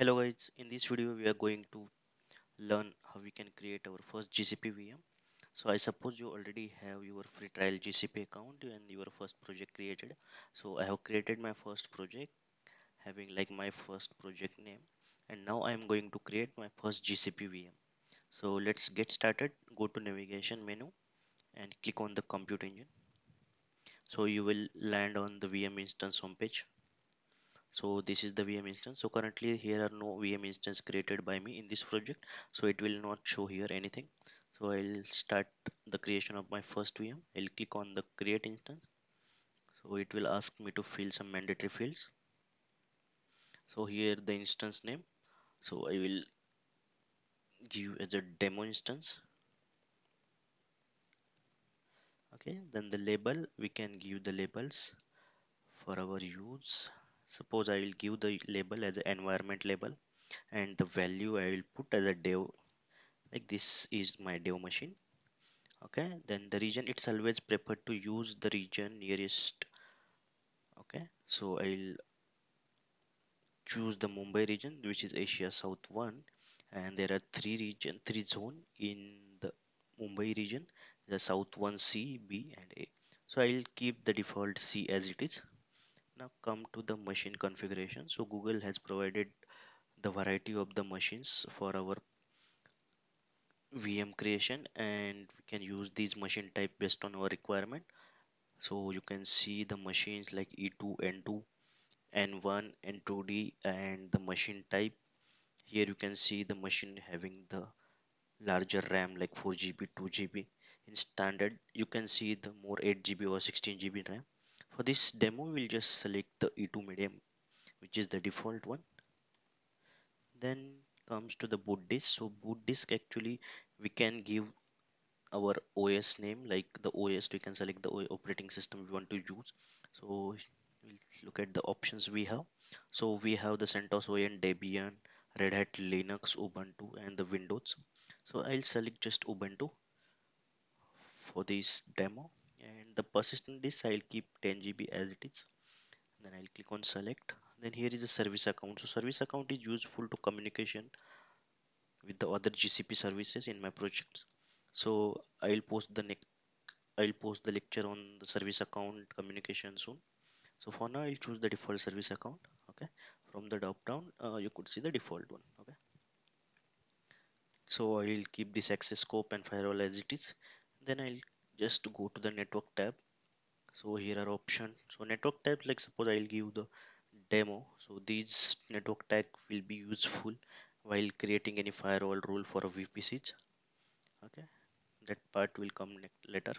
Hello guys, in this video we are going to learn how we can create our first GCP VM. So I suppose you already have your free trial GCP account and your first project created. So I have created my first project having like my first project name and now I am going to create my first GCP VM. So let's get started. Go to navigation menu and click on the compute engine. So you will land on the VM instance homepage so this is the VM instance. So currently here are no VM instance created by me in this project. So it will not show here anything. So I'll start the creation of my first VM I'll click on the create instance. So it will ask me to fill some mandatory fields. So here the instance name. So I will give as a demo instance. Okay then the label. We can give the labels for our use suppose I will give the label as an environment label and the value I will put as a dev like this is my dev machine okay? Then the region it's always preferred to use the region nearest okay? So I'll choose the Mumbai region which is Asia South 1 and there are three region three zone in the Mumbai region the South 1 C B and A. So I'll keep the default C as it is now come to the machine configuration. So Google has provided the variety of the machines for our VM creation and we can use these machine type based on our requirement. So you can see the machines like E2 N2 N1 N2D and the machine type. Here you can see the machine having the larger RAM like 4 GB 2 GB in standard you can see the more 8 GB or 16 GB RAM for this demo we'll just select the E2 medium which is the default one. Then comes to the boot disk. So boot disk actually we can give our OS name like the OS we can select the operating system we want to use. So we'll look at the options we have. So we have the CentOS OS Debian Red Hat Linux Ubuntu and the Windows. So I'll select just Ubuntu for this demo the persistent disk I'll keep 10 GB as it is. Then I'll click on select. Then here is the service account. So service account is useful to communication with the other GCP services in my projects. So I'll post the next I'll post the lecture on the service account communication soon. So for now I'll choose the default service account okay? From the drop down uh, you could see the default one okay? So I'll keep this access scope and firewall as it is. Then I'll just go to the network tab. So here are options. So network tab like suppose I'll give the demo. So these network tag will be useful while creating any firewall rule for a VPCs okay? That part will come later.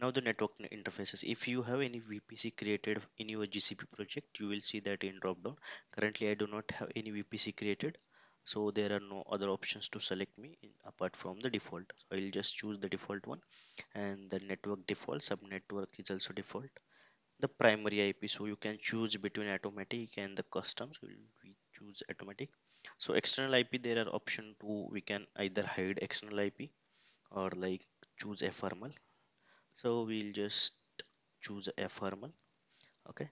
Now the network interfaces. If you have any vpc created in your gcp project you will see that in drop down currently i do not have any vpc created so there are no other options to select me in, apart from the default. So i'll just choose the default one. And the network default sub network is also default. The primary ip so you can choose between automatic and the custom we choose automatic. So external ip there are option to we can either hide external ip or like choose ephemeral. So we'll just choose ephemeral. Okay.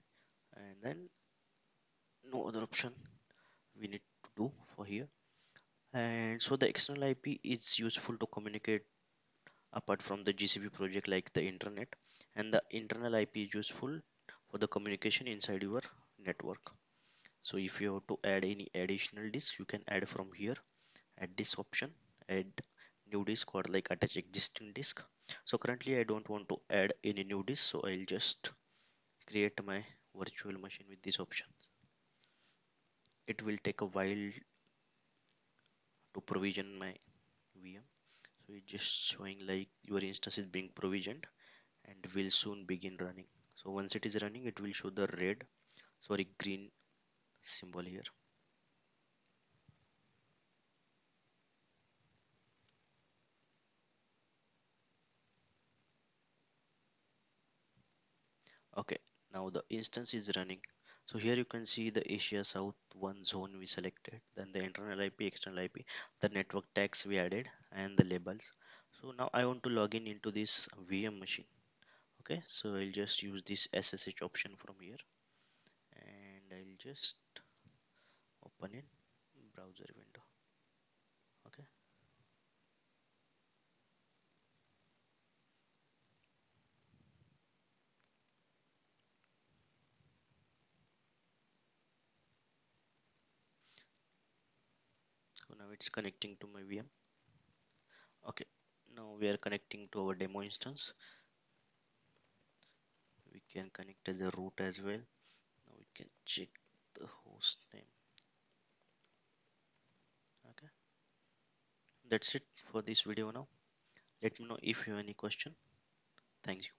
And then no other option we need to do here. And so the external ip is useful to communicate apart from the gcp project like the internet. And the internal ip is useful for the communication inside your network. So if you have to add any additional disk you can add from here. Add this option. Add new disk or like attach existing disk. So currently i don't want to add any new disk. So i'll just create my virtual machine with this option it will take a while to provision my vm so it's just showing like your instance is being provisioned and will soon begin running. So once it is running it will show the red sorry green symbol here. Okay now the instance is running so here you can see the asia south one zone we selected then the internal ip external ip the network tags we added and the labels. So now i want to log in into this vm machine. Okay so i'll just use this ssh option from here and i'll just open it browser window. Okay so now it's connecting to my VM okay now we are connecting to our demo instance. We can connect as a root as well. Now we can check the host name. Okay that's it for this video now. Let me know if you have any question. Thank you